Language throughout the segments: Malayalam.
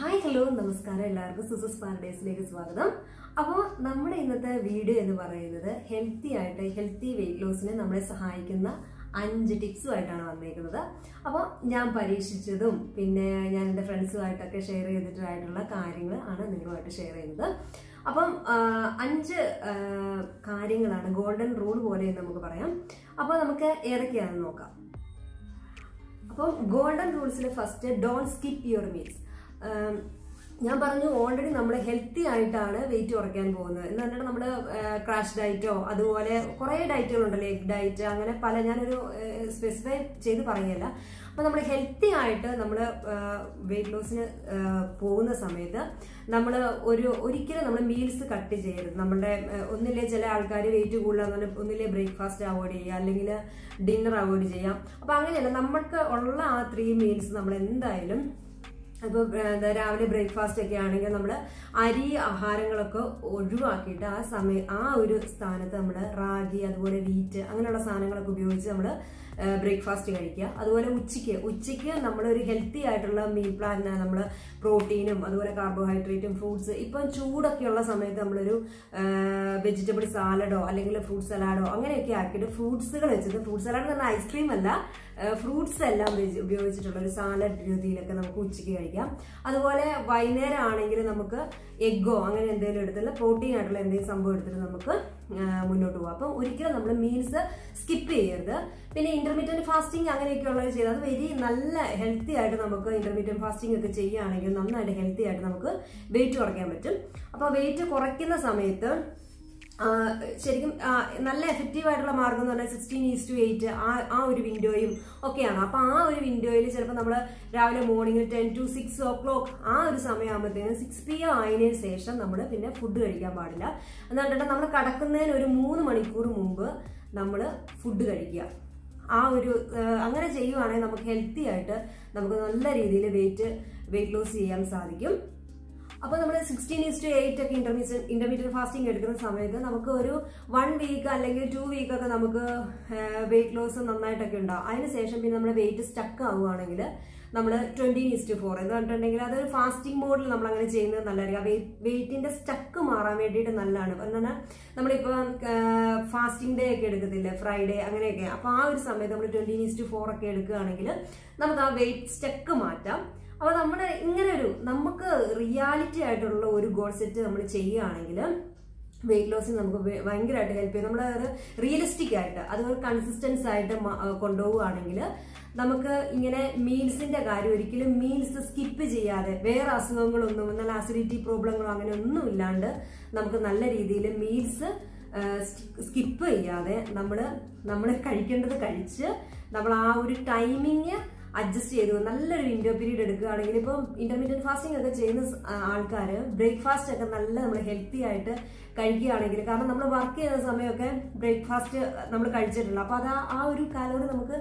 ഹായ് ഹലോ നമസ്കാരം എല്ലാവർക്കും. സുസസ് പാരഡൈസിലേക്ക് സ്വാഗതം. അപ്പോൾ നമ്മുടെ ഇന്നത്തെ വീഡിയോ എന്ന് പറയുന്നത് ഹെൽത്തി ആയിട്ട് ഹെൽത്തി വെയിറ്റ് ലോസിനെ നമ്മളെ സഹായിക്കുന്ന അഞ്ച് ടിപ്സുമായിട്ടാണ് വന്നേക്കുന്നത്. അപ്പോൾ ഞാൻ പരീക്ഷിച്ചതും പിന്നെ ഞാൻ എന്റെ ഫ്രണ്ട്സുമായിട്ടൊക്കെ ഷെയർ ചെയ്തിട്ടായിട്ടുള്ള കാര്യങ്ങൾ ആണ് നിങ്ങളുമായിട്ട് ഷെയർ ചെയ്യുന്നത്. അപ്പം അഞ്ച് കാര്യങ്ങളാണ് ഗോൾഡൻ റൂൾ പോലെ എന്ന് നമുക്ക് പറയാം. അപ്പോൾ നമുക്ക് ഏതൊക്കെയാണെന്ന് നോക്കാം. അപ്പം golden റൂൾസിൽ first don't skip your meals ഞാൻ പറഞ്ഞു ഓൾറെഡി നമ്മൾ ഹെൽത്തി ആയിട്ടാണ് വെയിറ്റ് കുറയ്ക്കാൻ പോകുന്നത്. എന്ന് പറഞ്ഞാൽ നമ്മൾ ക്രാഷ് ഡയറ്റോ അതുപോലെ കുറേ ഡയറ്റുകളുണ്ടല്ലോ എഗ് ഡയറ്റ് അങ്ങനെ പല ഞാനൊരു സ്പെസിഫൈ ചെയ്ത് പറയുകയല്ല. അപ്പോൾ നമ്മൾ ഹെൽത്തി ആയിട്ട് നമ്മൾ വെയിറ്റ് ലോസിന് പോകുന്ന സമയത്ത് നമ്മൾ ഒരു ഒരിക്കലും നമ്മൾ മീൽസ് കട്ട് ചെയ്യരുത്. നമ്മുടെ ഒന്നിലെ ഒന്നില്ലേ ചില ആൾക്കാർ വെയിറ്റ് കൂടുതലാന്ന് ഒന്നില്ലേ ബ്രേക്ക്ഫാസ്റ്റ് അവോയ്ഡ് ചെയ്യുക അല്ലെങ്കിൽ ഡിന്നർ അവോയ്ഡ് ചെയ്യാം. അപ്പോൾ അങ്ങനെയല്ല നമ്മൾക്ക് ഉള്ള ആ ത്രീ മീൽസ് നമ്മൾ എന്തായാലും ഇപ്പോൾ രാവിലെ ബ്രേക്ക്ഫാസ്റ്റ് ഒക്കെ ആണെങ്കിൽ നമ്മൾ അരി ആഹാരങ്ങളൊക്കെ ഒഴിവാക്കിയിട്ട് ആ സമയം ആ ഒരു സ്ഥാനത്ത് നമ്മൾ റാഗി അതുപോലെ വീറ്റ് അങ്ങനെയുള്ള സാധനങ്ങളൊക്കെ ഉപയോഗിച്ച് നമ്മൾ ബ്രേക്ക്ഫാസ്റ്റ് കഴിക്കുക. അതുപോലെ ഉച്ചയ്ക്ക് ഉച്ചയ്ക്ക് നമ്മളൊരു ഹെൽത്തി ആയിട്ടുള്ള മീൽ പ്ലാൻ നമ്മൾ പ്രോട്ടീനും അതുപോലെ കാർബോഹൈഡ്രേറ്റും ഫ്രൂട്ട്സ് ഇപ്പം ചൂടൊക്കെയുള്ള സമയത്ത് നമ്മളൊരു വെജിറ്റബിൾ സാലഡോ അല്ലെങ്കിൽ ഫ്രൂട്ട് സലാഡോ അങ്ങനെയൊക്കെ ആക്കിയിട്ട് ഫ്രൂട്ട്സുകൾ വെച്ചിട്ട് ഫ്രൂട്ട് സലാഡ് എന്ന് പറഞ്ഞാൽ ഐസ്ക്രീം അല്ല ഫ്രൂട്ട്സ് എല്ലാം ഉപയോഗിച്ചിട്ടുള്ള ഒരു സാലഡ് രീതിയിലൊക്കെ നമുക്ക് ഉച്ചയ്ക്ക് കഴിക്കാം. അതുപോലെ വൈകുന്നേരം ആണെങ്കിൽ നമുക്ക് എഗ്ഗോ അങ്ങനെ എന്തെങ്കിലും എടുത്തുള്ള പ്രോട്ടീൻ ആയിട്ടുള്ള എന്തെങ്കിലും സംഭവം എടുത്തിട്ട് നമുക്ക് മുന്നോട്ട് പോകാം അപ്പം ഒരിക്കലും നമ്മൾ മീൽസ് സ്കിപ്പ് ചെയ്യരുത്. പിന്നെ ഇന്റർമീഡിയറ്റ് ഫാസ്റ്റിംഗ് അങ്ങനെയൊക്കെയുള്ളത് ചെയ്താൽ അത് വെരി നല്ല ഹെൽത്തി ആയിട്ട് നമുക്ക് ഇന്റർമീഡിയറ്റ് ഫാസ്റ്റിംഗ് ഒക്കെ ചെയ്യുകയാണെങ്കിൽ നന്നായിട്ട് ഹെൽത്തി ആയിട്ട് നമുക്ക് വെയിറ്റ് കുറയ്ക്കാൻ പറ്റും. അപ്പോൾ വെയിറ്റ് കുറയ്ക്കുന്ന സമയത്ത് ശരിക്കും നല്ല എഫക്റ്റീവ് ആയിട്ടുള്ള മാർഗം എന്ന് പറഞ്ഞാൽ സിക്സ്റ്റീൻ ഈസ് ടു എയ്റ്റ് ആ ആ ഒരു വിൻഡോയും ഒക്കെയാണ്. അപ്പോൾ ആ ഒരു വിൻഡോയിൽ ചിലപ്പോൾ നമ്മൾ രാവിലെ morning ten to six o'clock ആ ഒരു സമയമാകുമ്പോഴത്തേനും സിക്സ് പി എം ആയതിനു ശേഷം നമ്മൾ പിന്നെ ഫുഡ് കഴിക്കാൻ പാടില്ല. എന്ന് പറഞ്ഞിട്ട് നമ്മൾ കടക്കുന്നതിന് ഒരു മൂന്ന് മണിക്കൂർ മുമ്പ് നമ്മൾ ഫുഡ് കഴിക്കുക. ആ ഒരു അങ്ങനെ ചെയ്യുവാണെങ്കിൽ നമുക്ക് ഹെൽത്തി ആയിട്ട് നമുക്ക് നല്ല രീതിയിൽ വെയിറ്റ് വെയിറ്റ് ലോസ് ചെയ്യാൻ സാധിക്കും. അപ്പോൾ നമ്മൾ സിക്സ്റ്റീൻ ടു എയ്റ്റ് ഒക്കെ ഇന്റർമീഡിയറ്റ് ഇന്റർമീഡിയറ്റ് ഫാസ്റ്റിംഗ് എടുക്കുന്ന സമയത്ത് നമുക്ക് ഒരു വൺ വീക്ക് അല്ലെങ്കിൽ ടു വീക്ക് ഒക്കെ നമുക്ക് വെയിറ്റ് ലോസ് നന്നായിട്ടൊക്കെ ഉണ്ടാവും. അതിനുശേഷം പിന്നെ നമ്മുടെ വെയിറ്റ് സ്റ്റക്ക് ആവുകയാണെങ്കിൽ നമ്മൾ ട്വന്റി ഈസ്റ്റ് ഫോർ എന്ന് പറഞ്ഞിട്ടുണ്ടെങ്കിൽ അതൊരു ഫാസ്റ്റിംഗ് മോഡിൽ നമ്മൾ അങ്ങനെ ചെയ്യുന്നത് നല്ലതായിരിക്കും. വെയിറ്റിന്റെ സ്റ്റക്ക് മാറാൻ വേണ്ടിയിട്ട് നല്ലതാണ്. എന്നാൽ നമ്മളിപ്പോൾ ഫാസ്റ്റിംഗ് ഡേ ഒക്കെ എടുക്കത്തില്ലേ? ഫ്രൈഡേ അങ്ങനെയൊക്കെ. അപ്പോൾ ആ ഒരു സമയത്ത് നമ്മൾ ട്വന്റി ഈസ്റ്റ് ഫോർ ഒക്കെ എടുക്കുകയാണെങ്കിൽ നമുക്ക് ആ വെയിറ്റ് സ്റ്റക്ക് മാറ്റാം. അപ്പൊ നമ്മുടെ ഇങ്ങനെ ഒരു നമുക്ക് റിയാലിറ്റി ആയിട്ടുള്ള ഒരു ഗോൾ സെറ്റ് നമ്മൾ ചെയ്യുകയാണെങ്കിൽ വെയിറ്റ് ലോസിന് നമുക്ക് ഭയങ്കരമായിട്ട് ഹെൽപ്പ് ചെയ്യും. നമ്മൾ അത് റിയലിസ്റ്റിക് ആയിട്ട് അതുപോലെ കൺസിസ്റ്റൻസ് ആയിട്ട് കൊണ്ടുപോവുകയാണെങ്കിൽ നമുക്ക് ഇങ്ങനെ മീൽസിന്റെ കാര്യം ഒരിക്കലും മീൽസ് സ്കിപ്പ് ചെയ്യാതെ വേറെ അസുഖങ്ങളൊന്നും എന്നാൽ ആസിഡിറ്റി പ്രോബ്ലങ്ങളോ അങ്ങനെ ഒന്നും ഇല്ലാണ്ട് നമുക്ക് നല്ല രീതിയിൽ മീൽസ് സ്കിപ്പ് ചെയ്യാതെ നമ്മൾ നമ്മൾ കഴിക്കേണ്ടത് കഴിച്ച് നമ്മൾ ആ ഒരു ടൈമിങ് അഡ്ജസ്റ്റ് ചെയ്തു. നല്ലൊരു വിൻഡോ പീരീഡ് എടുക്കുകയാണെങ്കിൽ ഇപ്പം ഇന്റർമീഡിയറ്റ് ഫാസ്റ്റിംഗ് ഒക്കെ ചെയ്യുന്ന ആൾക്കാർ ബ്രേക്ക്ഫാസ്റ്റ് ഒക്കെ നല്ല നമ്മൾ ഹെൽത്തി ആയിട്ട് കഴിക്കുകയാണെങ്കിൽ കാരണം നമ്മൾ വർക്ക് ചെയ്യുന്ന സമയമൊക്കെ ബ്രേക്ക്ഫാസ്റ്റ് നമ്മൾ കഴിച്ചിട്ടുള്ളൂ. അപ്പൊ അത് ആ- ഒരു കാലോറി നമുക്ക്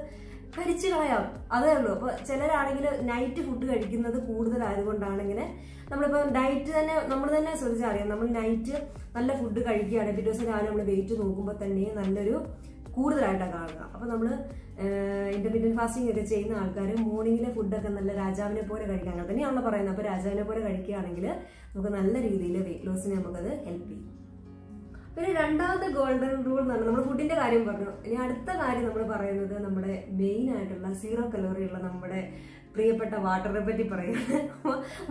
കഴിച്ചു കളയാം. അതേ ഉള്ളൂ. അപ്പൊ ചിലരാണെങ്കിൽ നൈറ്റ് ഫുഡ് കഴിക്കുന്നത് കൂടുതലായതുകൊണ്ടാണ് ഇങ്ങനെ നമ്മളിപ്പോൾ ഡയറ്റ് തന്നെ നമ്മൾ തന്നെ ശ്രദ്ധിച്ചാൽ അറിയാം. നമ്മൾ നൈറ്റ് നല്ല ഫുഡ് കഴിക്കുകയാണെങ്കിൽ പിറ്റേ ദിവസം രാവിലെ നമ്മൾ വെയിറ്റ് നോക്കുമ്പോൾ തന്നെ നല്ലൊരു കൂടുതലായിട്ടാണ് കാണുക. അപ്പൊ നമ്മൾ ഇന്റർമീഡിയറ്റ് ഫാസ്റ്റിംഗ് ഒക്കെ ചെയ്യുന്ന ആൾക്കാർ മോർണിംഗിലെ ഫുഡൊക്കെ നല്ല രാജാവിനെ പോലെ അങ്ങനെ തന്നെയാണല്ലോ പറയുന്നത്. അപ്പൊ രാജാവിനെ പോലെ കഴിക്കുകയാണെങ്കിൽ നമുക്ക് നല്ല രീതിയിൽ വെയിറ്റ് ലോസിന് നമുക്കത് ഹെൽപ്പ് ചെയ്യും. പിന്നെ രണ്ടാമത്തെ ഗോൾഡൻ റൂൾ എന്ന് പറഞ്ഞാൽ നമ്മൾ ഫുഡിന്റെ കാര്യം പറഞ്ഞു. ഇനി അടുത്ത കാര്യം നമ്മൾ പറയുന്നത് നമ്മുടെ മെയിൻ ആയിട്ടുള്ള സീറോ കലോറി ഉള്ള നമ്മുടെ പ്രിയപ്പെട്ട വാട്ടറിനെ പറ്റി പറയുന്നത്.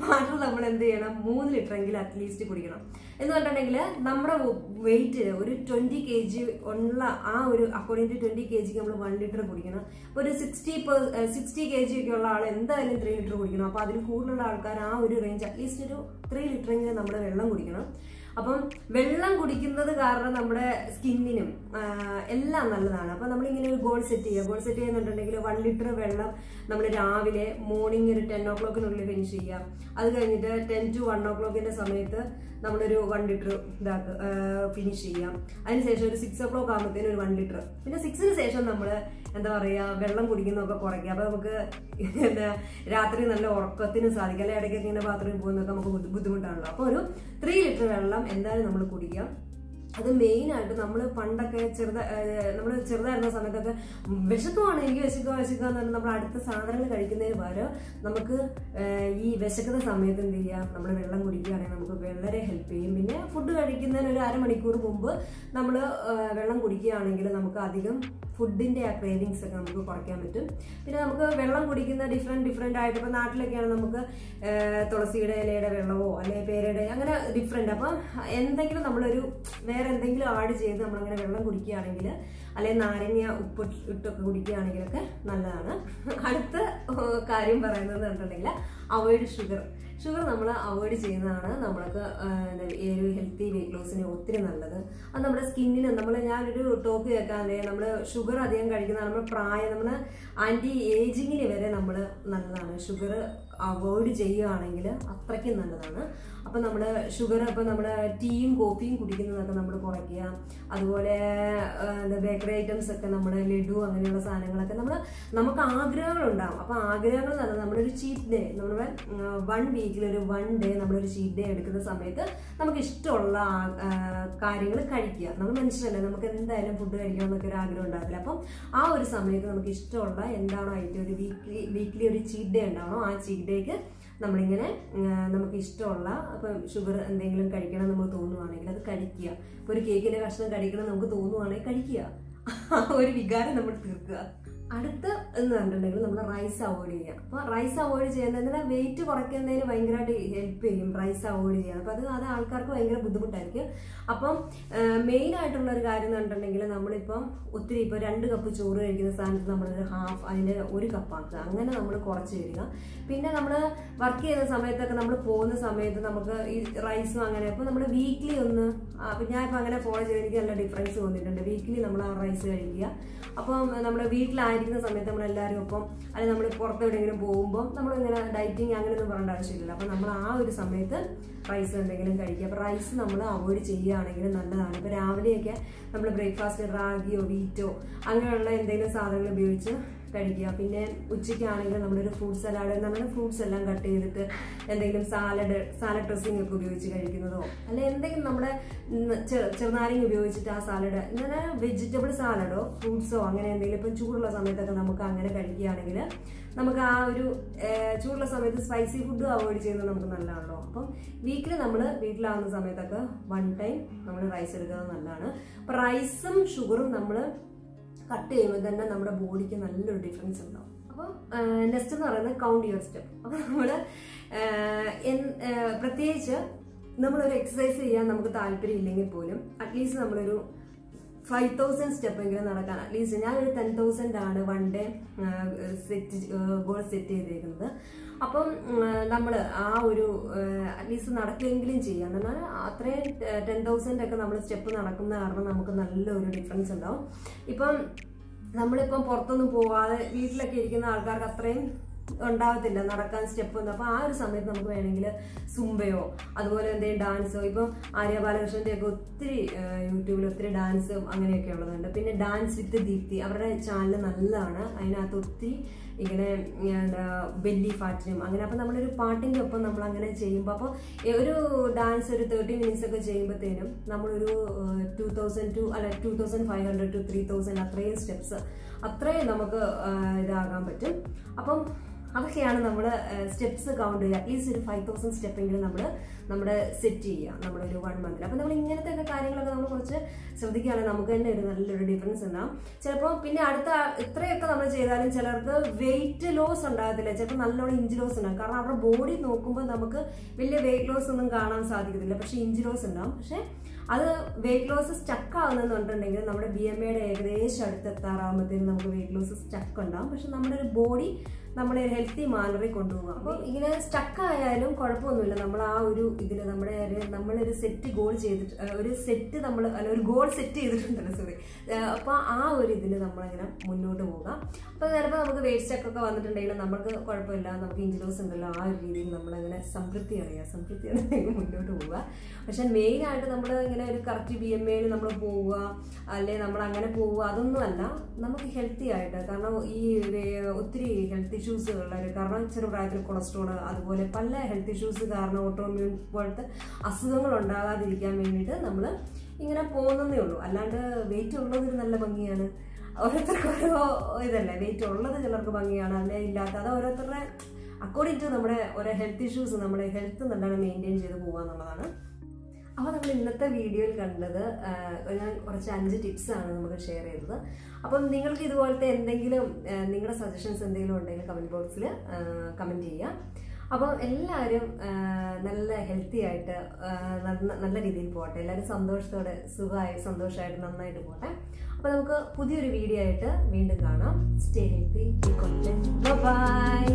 വാട്ടർ നമ്മൾ എന്ത് ചെയ്യണം? മൂന്ന് ലിറ്റർ എങ്കിലും അറ്റ്ലീസ്റ്റ് കുടിക്കണം. എന്ന് പറഞ്ഞിട്ടുണ്ടെങ്കിൽ നമ്മുടെ വെയിറ്റ് ഒരു ട്വന്റി കെ ജി ഉള്ള ആ ഒരു അക്കോർഡിംഗ് ടു ട്വന്റി കെ ജിക്ക് നമ്മൾ വൺ ലിറ്റർ കുടിക്കണം. ഒരു സിക്സ്റ്റി സിക്സ്റ്റി കെ ജി ഒക്കെ ഉള്ള ആൾ എന്തായാലും ത്രീ ലിറ്റർ കുടിക്കണം. അപ്പൊ അതിൽ കൂടുതലുള്ള ആൾക്കാർ ആ ഒരു റേഞ്ച് അറ്റ്ലീസ്റ്റ് ഒരു ത്രീ ലിറ്റർ എങ്കിലും നമ്മൾ വെള്ളം കുടിക്കണം. അപ്പം വെള്ളം കുടിക്കുന്നത് കാരണം നമ്മുടെ സ്കിന്നിനും എല്ലാം നല്ലതാണ്. അപ്പം നമ്മളിങ്ങനെ ഒരു ഗോൾ സെറ്റ് ചെയ്യുക. ഗോൾ സെറ്റ് ചെയ്യുന്നുണ്ടെങ്കിൽ വൺ ലിറ്റർ വെള്ളം നമ്മൾ രാവിലെ മോർണിംഗ് ഒരു ടെൻ ഓ ക്ലോക്കിനുള്ളിൽ ഫിനിഷ് ചെയ്യുക. അത് കഴിഞ്ഞിട്ട് ടെൻ ടു വൺ ഓ ക്ലോക്കിന്റെ സമയത്ത് നമ്മളൊരു വൺ ലിറ്റർ ഇതാക്കുക ഫിനിഷ് ചെയ്യാം. അതിനുശേഷം ഒരു സിക്സ് ഓ ക്ലോക്ക് ആകുമ്പോഴത്തേനും ഒരു വൺ ലിറ്റർ പിന്നെ സിക്സിന് ശേഷം നമ്മൾ എന്താ പറയുക വെള്ളം കുടിക്കുന്നതൊക്കെ കുറയ്ക്കുക. അപ്പോൾ നമുക്ക് എന്താ രാത്രി നല്ല ഉറക്കത്തിന് സാധിക്കും. അല്ലെങ്കിൽ ഇടയ്ക്കൊക്കെ ഇങ്ങനെ ബാത്റൂമിൽ പോകുന്നതൊക്കെ നമുക്ക് ബുദ്ധി- ബുദ്ധിമുട്ടാണല്ലോ. അപ്പോൾ ഒരു ത്രീ ലിറ്റർ വെള്ളം എന്തായാലും നമ്മൾ കുടിക്കാം. അത് മെയിനായിട്ട് നമ്മൾ പണ്ടൊക്കെ ചെറുത നമ്മൾ ചെറുതായിരുന്ന സമയത്തൊക്കെ വിശക്കുവാണ് എനിക്ക് വിശക്കുക വിശക്കുക എന്ന് പറഞ്ഞാൽ നമ്മൾ അടുത്ത സാധനങ്ങൾ കഴിക്കുന്നതിന് പകരം നമുക്ക് ഈ വിശക്കുന്ന സമയത്ത് എന്ത് ചെയ്യാം? നമ്മൾ വെള്ളം കുടിക്കുകയാണെങ്കിൽ നമുക്ക് വളരെ ഹെൽപ്പ് ചെയ്യും. പിന്നെ ഫുഡ് കഴിക്കുന്നതിന് ഒരു അരമണിക്കൂർ മുമ്പ് നമ്മൾ വെള്ളം കുടിക്കുകയാണെങ്കിൽ നമുക്ക് അധികം ഫുഡിന്റെ ആ ക്രേവിങ്സ് ഒക്കെ നമുക്ക് കുറയ്ക്കാൻ പറ്റും. പിന്നെ നമുക്ക് വെള്ളം കുടിക്കുന്ന ഡിഫറെന്റ് ഡിഫറെന്റ് ആയിട്ട് ഇപ്പോൾ നാട്ടിലൊക്കെയാണ് നമുക്ക് തുളസിയുടെ ഇലയുടെ വെള്ളമോ അല്ലെങ്കിൽ പേരയുടെ അങ്ങനെ ഡിഫറെന്റ് അപ്പം എന്തെങ്കിലും നമ്മളൊരു എന്തെങ്കിലും ആഡ് ചെയ്ത് നമ്മളിങ്ങനെ വെള്ളം കുടിക്കുകയാണെങ്കിൽ അല്ലെങ്കിൽ നാരങ്ങ ഉപ്പ് ഇട്ടൊക്കെ കുടിക്കുകയാണെങ്കിലൊക്കെ നല്ലതാണ്. അടുത്ത കാര്യം പറയുന്നത് കണ്ടിട്ടുണ്ടെങ്കിൽ അവോയ്ഡ് ഷുഗർ ഷുഗർ നമ്മൾ അവോയ്ഡ് ചെയ്യുന്നതാണ് നമ്മൾക്ക് ഒരു ഹെൽത്തി വെയിറ്റ് ലോസിന് ഒത്തിരി നല്ലത്. അത് നമ്മുടെ സ്കിന്നിന് നമ്മൾ ഞാനൊരു ടോക്ക് കേൾക്കാതെ നമ്മൾ ഷുഗർ അധികം കഴിക്കുന്ന നമ്മൾ പ്രായം നമ്മൾ ആന്റി ഏജിങ്ങിന് വരെ നമ്മൾ നല്ലതാണ്. ഷുഗർ അവോയ്ഡ് ചെയ്യുകയാണെങ്കിൽ അത്രയ്ക്കും നല്ലതാണ്. അപ്പം നമ്മൾ ഷുഗർ ഇപ്പം നമ്മൾ ടീയും കോഫിയും കുടിക്കുന്നതൊക്കെ നമ്മൾ കുറയ്ക്കുക. അതുപോലെ എന്താ ബേക്കറി ഐറ്റംസ് ഒക്കെ നമ്മൾ ലഡു അങ്ങനെയുള്ള സാധനങ്ങളൊക്കെ നമ്മൾ നമുക്ക് ആഗ്രഹങ്ങളുണ്ടാകും അപ്പം ആഗ്രഹങ്ങൾ എന്ന് നമ്മളൊരു ചീറ്റ് ഡേ നമ്മുടെ വൺ വീക്കിൽ ഒരു വൺ ഡേ നമ്മളൊരു ചീറ്റ് ഡേ എടുക്കുന്ന സമയത്ത് നമുക്ക് ഇഷ്ടമുള്ള കാര്യങ്ങൾ കഴിക്കുക. നമ്മൾ മനുഷ്യരല്ലേ നമുക്ക് എന്തായാലും ഫുഡ് കഴിക്കണം എന്നൊക്കെ ഒരു ആഗ്രഹം ഉണ്ടാകില്ല അപ്പം ആ ഒരു സമയത്ത് നമുക്ക് ഇഷ്ടമുള്ള എന്താണോ ആയിട്ട് ഒരു വീക്ക്ലി വീക്ക്ലി ഒരു ചീറ്റ് ഡേ ഉണ്ടാവണം ആ ചീറ്റ് ഡേക്ക് നമ്മളിങ്ങനെ നമുക്ക് ഇഷ്ടമുള്ള ഇപ്പം ഷുഗർ എന്തെങ്കിലും കഴിക്കണം നമ്മൾ തോന്നുവാണെങ്കിൽ അത് കഴിക്കുക. ഇപ്പോൾ ഒരു കേക്കിന്റെ കഷ്ണം കഴിക്കണം നമുക്ക് തോന്നുവാണെങ്കിൽ കഴിക്കുക. ഒരു വികാരം നമ്മൾ തീർക്കുക. അടുത്ത എന്ന് പറഞ്ഞിട്ടുണ്ടെങ്കിൽ നമ്മൾ റൈസ് അവോയ്ഡ് ചെയ്യുക. അപ്പോൾ റൈസ് അവോയ്ഡ് ചെയ്യുന്നതിന് വെയിറ്റ് കുറയ്ക്കുന്നതിന് ഭയങ്കരമായിട്ട് ഹെൽപ്പ് ചെയ്യും റൈസ് അവോയ്ഡ് ചെയ്യാൻ. അപ്പോൾ അത് അത് ആൾക്കാർക്ക് ഭയങ്കര ബുദ്ധിമുട്ടായിരിക്കും. അപ്പം മെയിൻ ആയിട്ടുള്ള ഒരു കാര്യം എന്ന് പറഞ്ഞിട്ടുണ്ടെങ്കിൽ നമ്മളിപ്പം ഒത്തിരി ഇപ്പോൾ രണ്ട് കപ്പ് ചോറ് കഴിക്കുന്ന സ്ഥാനത്ത് നമ്മളൊരു ഹാഫ് അതിന്റെ ഒരു കപ്പാക്കുക അങ്ങനെ നമ്മൾ കുറച്ച് വരിക പിന്നെ നമ്മൾ വർക്ക് ചെയ്യുന്ന സമയത്തൊക്കെ നമ്മൾ പോകുന്ന സമയത്ത് നമുക്ക് ഈ റൈസും അങ്ങനെ. അപ്പോൾ നമ്മൾ വീക്ക്ലി ഒന്ന് അപ്പം ഞാൻ ഇപ്പോൾ അങ്ങനെ ഫോളോ ചെയ്ത് എനിക്ക് നല്ല ഡിഫറൻസ് തോന്നിയിട്ടുണ്ട്. വീക്ക്ലി നമ്മൾ ആ റൈസ് കഴിക്കുക. അപ്പം നമ്മൾ വീട്ടിലായിരിക്കുന്ന സമയത്ത് നമ്മൾ എല്ലാവരും ഒപ്പം അല്ലെങ്കിൽ നമ്മൾ പുറത്ത് എവിടെയെങ്കിലും പോകുമ്പോൾ നമ്മൾ ഇങ്ങനെ ഡയറ്റിങ് അങ്ങനെയൊന്നും പറയേണ്ട ആവശ്യമില്ല അപ്പം നമ്മൾ ആ ഒരു സമയത്ത് റൈസ് എന്തെങ്കിലും കഴിക്കുക. അപ്പോൾ റൈസ് നമ്മൾ അവോയ്ഡ് ചെയ്യുകയാണെങ്കിൽ നല്ലതാണ്. ഇപ്പോൾ രാവിലെയൊക്കെ നമ്മൾ ബ്രേക്ക്ഫാസ്റ്റ് റാഗിയോ വീറ്റോ അങ്ങനെയുള്ള എന്തെങ്കിലും സാധനങ്ങൾ ഉപയോഗിച്ച് കഴിക്കുക. പിന്നെ ഉച്ചയ്ക്കാണെങ്കിൽ നമ്മളൊരു ഫ്രൂട്ട് സലാഡ് നമ്മുടെ ഫ്രൂട്ട്സ് എല്ലാം കട്ട് ചെയ്തിട്ട് എന്തെങ്കിലും സാലഡ് സാലഡ് ഡ്രസ്സിംഗ് ഒക്കെ ഉപയോഗിച്ച് കഴിക്കുന്നതോ അല്ലെ എന്തെങ്കിലും നമ്മുടെ ചെറുനാരങ്ങ ഉപയോഗിച്ചിട്ട് ആ സാലഡ് ഇങ്ങനെ വെജിറ്റബിൾ സാലഡോ ഫ്രൂട്ട്സോ അങ്ങനെ എന്തെങ്കിലും ഇപ്പം ചൂടുള്ള സമയത്തൊക്കെ നമുക്ക് അങ്ങനെ കഴിക്കുകയാണെങ്കിൽ നമുക്ക് ആ ഒരു ചൂടുള്ള സമയത്ത് സ്പൈസി ഫുഡ് അവോയ്ഡ് ചെയ്യുന്നത് നമുക്ക് നല്ലതാണല്ലോ. അപ്പം വീക്കിൽ നമ്മൾ വീട്ടിലാവുന്ന സമയത്തൊക്കെ വൺ ടൈം നമ്മൾ റൈസ് എടുക്കുന്നത് നല്ലതാണ്. അപ്പം റൈസും ഷുഗറും നമ്മൾ കട്ട് ചെയ്യുമ്പോൾ തന്നെ നമ്മുടെ ബോഡിക്ക് നല്ലൊരു ഡിഫറൻസ് ഉണ്ടാവും. അപ്പോൾ നെക്സ്റ്റ് എന്ന് പറയുന്നത് കൗണ്ട് യുവർ സ്റ്റെപ്പ് അപ്പോൾ നമ്മൾ പ്രത്യേകിച്ച് നമ്മളൊരു എക്സസൈസ് ചെയ്യാൻ നമുക്ക് താല്പര്യം ഇല്ലെങ്കിൽ പോലും അറ്റ്ലീസ്റ്റ് നമ്മളൊരു ഫൈവ് തൗസൻഡ് സ്റ്റെപ്പ് എങ്കിലും നടക്കാൻ. അറ്റ്ലീസ്റ്റ് ഞാനൊരു ടെൻ തൗസൻഡ് ആണ് one day set goal set ചെയ്തിരിക്കുന്നത് അപ്പം നമ്മൾ ആ ഒരു അറ്റ്ലീസ്റ്റ് നടക്കുമെങ്കിലും ചെയ്യാം. എന്നാൽ അത്രയും ടെൻ തൗസൻഡ് ഒക്കെ നമ്മൾ സ്റ്റെപ്പ് നടക്കുന്ന കാരണം നമുക്ക് നല്ലൊരു ഡിഫറൻസ് ഉണ്ടാവും. ഇപ്പം നമ്മളിപ്പം പുറത്തൊന്നും പോവാതെ വീട്ടിലൊക്കെ ഇരിക്കുന്ന ആൾക്കാർക്ക് അത്രയും ഉണ്ടാവത്തില്ല നടക്കാൻ സ്റ്റെപ്പ് ഒന്നും. അപ്പൊ ആ ഒരു സമയത്ത് നമുക്ക് വേണമെങ്കിൽ സുംബയോ അതുപോലെ എന്തെങ്കിലും ഡാൻസോ ഇപ്പം ആര്യ ബാലകൃഷ്ണന്റെ ഒക്കെ ഒത്തിരി യൂട്യൂബിൽ ഒത്തിരി ഡാൻസും അങ്ങനെയൊക്കെ ഉള്ളതുണ്ട്. പിന്നെ ഡാൻസ് വിത്ത് ദീപ്തി അവരുടെ ചാനൽ നല്ലതാണ്. അതിനകത്ത് ഒത്തിരി ഇങ്ങനെ എന്താ ബെല്ലി ഫാറ്റിനും അങ്ങനെ. അപ്പം നമ്മളൊരു പാട്ടിന്റെ ഒപ്പം നമ്മൾ അങ്ങനെ ചെയ്യുമ്പോൾ അപ്പോൾ ഒരു ഡാൻസ് ഒരു തേർട്ടി മിനിറ്റ്സ് ഒക്കെ ചെയ്യുമ്പോഴത്തേനും നമ്മളൊരു ടു തൗസൻഡ് ടു അല്ല two thousand five hundred two three thousand അത്രയും സ്റ്റെപ്സ് അത്രയും നമുക്ക് ഇതാകാൻ പറ്റും. അപ്പം അതൊക്കെയാണ് നമ്മൾ സ്റ്റെപ്സ് കൗണ്ട് ചെയ്യുക. അറ്റ്ലീസ്റ്റ് ഒരു ഫൈവ് തൗസൻഡ് സ്റ്റെപ്പെങ്കിലും നമ്മൾ നമ്മുടെ സെറ്റ് ചെയ്യുക നമ്മുടെ ഒരു വൺ മന്തിൽ അപ്പോൾ നമ്മൾ ഇങ്ങനത്തെ ഒക്കെ കാര്യങ്ങളൊക്കെ നമ്മൾ കുറച്ച് ശ്രദ്ധിക്കുകയാണെങ്കിൽ നമുക്ക് തന്നെ ഒരു നല്ലൊരു ഡിഫറൻസ് ഉണ്ടാവും. ചിലപ്പോൾ പിന്നെ അടുത്ത ഇത്രയൊക്കെ നമ്മൾ ചെയ്താലും ചിലർക്ക് വെയിറ്റ് ലോസ് ഉണ്ടാകത്തില്ല. ചിലപ്പോൾ നല്ലോണം ഇഞ്ച് ലോസ് ഉണ്ടാകും കാരണം അവരുടെ ബോഡി നോക്കുമ്പോൾ നമുക്ക് വലിയ വെയിറ്റ് ലോസ് ഒന്നും കാണാൻ സാധിക്കത്തില്ല. പക്ഷേ ഇഞ്ച് ലോസ് ഉണ്ടാവും. പക്ഷേ അത് വെയിറ്റ് ലോസ് സ്റ്റക്ക് ആകുന്നുണ്ടെങ്കിൽ നമ്മുടെ ബി എം എയുടെ ഏകദേശം അടുത്തെത്താറാകുമ്പോഴത്തേക്കും നമുക്ക് വെയിറ്റ് ലോസ് സ്റ്റക്ക് ഉണ്ടാകും പക്ഷെ നമ്മുടെ ഒരു ബോഡി നമ്മളെ ഹെൽത്തി മാനറിൽ കൊണ്ടുപോകുക അപ്പോൾ ഇങ്ങനെ സ്റ്റക്ക് ആയാലും കുഴപ്പമൊന്നുമില്ല. നമ്മൾ ആ ഒരു ഇതിൽ നമ്മുടെ ഒരു നമ്മളൊരു സെറ്റ് ഗോൾ ചെയ്തിട്ട് ഒരു സെറ്റ് നമ്മൾ അല്ല ഒരു ഗോൾ സെറ്റ് ചെയ്തിട്ടുണ്ടല്ലോ സോറി അപ്പോൾ ആ ഒരു ഇതിൽ നമ്മളിങ്ങനെ മുന്നോട്ട് പോകാം. അപ്പോൾ ചിലപ്പോൾ നമുക്ക് വേസ്റ്റ് ഒക്കെ വന്നിട്ടുണ്ടെങ്കിൽ നമുക്ക് കുഴപ്പമില്ല. നമുക്ക് ഇഞ്ചിലോസ് ഉണ്ടല്ലോ ആ ഒരു രീതിയിൽ നമ്മളങ്ങനെ സംതൃപ്തി അറിയാം. സംതൃപ്തി അറിയാൻ മുന്നോട്ട് പോവുക പക്ഷെ മെയിൻ ആയിട്ട് നമ്മൾ ഇങ്ങനെ ഒരു കറക്റ്റ് ബി എം എയിൽ നമ്മൾ പോവുക അല്ലെ നമ്മൾ അങ്ങനെ പോവുക അതൊന്നും അല്ല നമുക്ക് ഹെൽത്തി ആയിട്ട് കാരണം ഈ ഒത്തിരി ഹെൽത്ത് ഇഷ്യൂസ് ഉള്ളവർ കാരണം ചെറുപ്രായത്തിൽ കൊളസ്ട്രോൾ അതുപോലെ പല ഹെൽത്ത് ഇഷ്യൂസ് കാരണം ഓട്ടോമ്യൂൺ പോലത്തെ അസുഖങ്ങൾ ഉണ്ടാകാതിരിക്കാൻ വേണ്ടിയിട്ട് നമ്മൾ ഇങ്ങനെ പോകുന്നതേ ഉള്ളൂ. അല്ലാണ്ട് വെയിറ്റ് ഉള്ളതൊരു നല്ല ഭംഗിയാണ്. ഓരോരുത്തർക്ക് ഓരോ ഇതല്ലേ? വെയിറ്റ് ഉള്ളത് ചിലർക്ക് ഭംഗിയാണ്. അല്ലെങ്കിൽ ഇല്ലാത്ത അത് ഓരോരുത്തരുടെ അക്കോർഡിംഗ് ടു നമ്മുടെ ഓരോ ഹെൽത്ത് ഇഷ്യൂസ് നമ്മുടെ ഹെൽത്ത് നല്ലോണം മെയിന്റെയിൻ ചെയ്ത് പോകുക എന്നുള്ളതാണ്. അപ്പോൾ നമ്മൾ ഇന്നത്തെ വീഡിയോയിൽ കണ്ടത് ഞാൻ കുറച്ച് അഞ്ച് ടിപ്സ് ആണ് നമുക്ക് ഷെയർ ചെയ്തത്. അപ്പം നിങ്ങൾക്ക് ഇതുപോലത്തെ എന്തെങ്കിലും നിങ്ങളുടെ സജഷൻസ് എന്തെങ്കിലും ഉണ്ടെങ്കിൽ കമന്റ് ബോക്സിൽ കമന്റ് ചെയ്യുക. അപ്പോൾ എല്ലാവരും നല്ല ഹെൽത്തി ആയിട്ട് നല്ല രീതിയിൽ പോട്ടെ എല്ലാവരും സന്തോഷത്തോടെ സുഖമായി സന്തോഷമായിട്ട് നന്നായിട്ട് പോട്ടെ അപ്പോൾ നമുക്ക് പുതിയൊരു വീഡിയോ ആയിട്ട് വീണ്ടും കാണാം. Stay healthy by